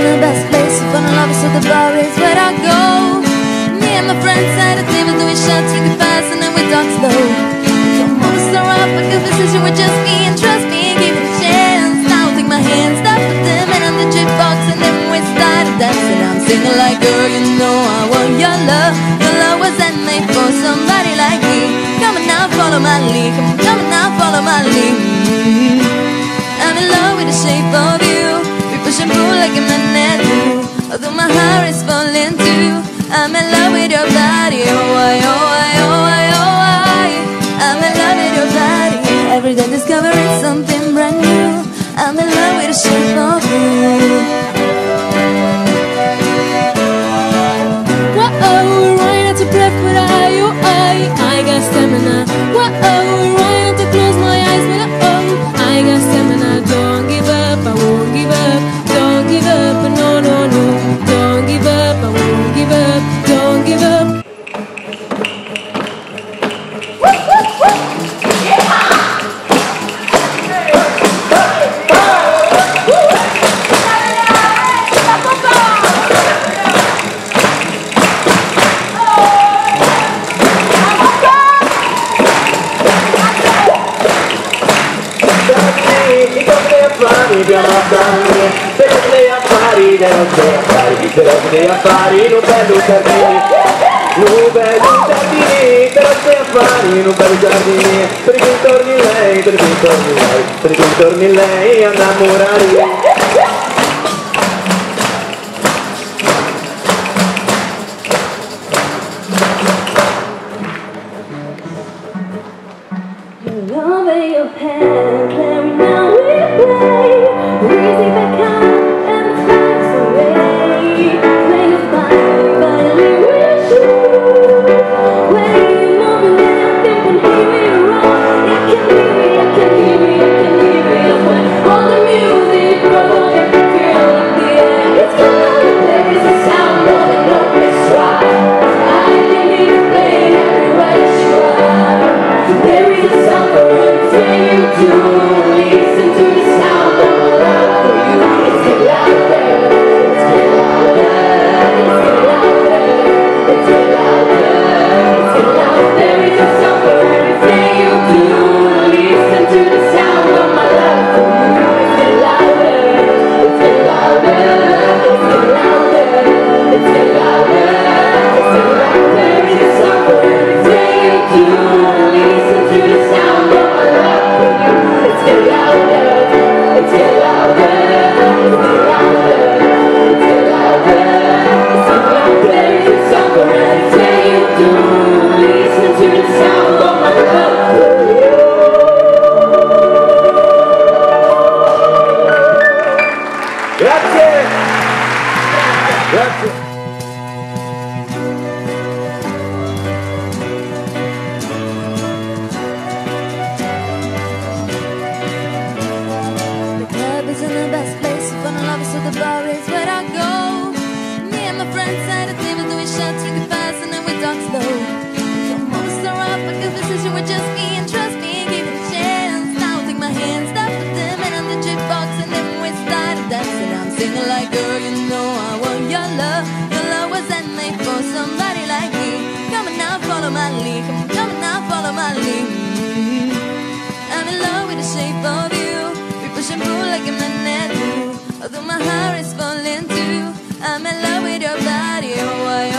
In the best place to fall in love, so the bar is where I go. Me and my friends at a table doing shots, drinking fast, and then we talk slow. Don't move us around, make a decision with just me, and trust me, give it a chance. Now I'll take my hand, stop with them, and on the jukebox, and then we start dancing. I'm singing like, girl, you know I want your love. Your love wasn't made for somebody like me. Come on now, follow my lead. Come on, come on now, follow my lead. I'm in love with the shape of you di Amazon Vedo dei affari che affari non bello bello affari non bello Per i contorni lei, per i contorni lei Per i contorni lei a innamorare your head you. like, girl, you know I want your love. Your love was meant for somebody like me. Come and now follow my lead. Come and now follow my lead. I'm in love with the shape of you. We push and pull like a magnet do. Although my heart is falling too, I'm in love with your body. Oh,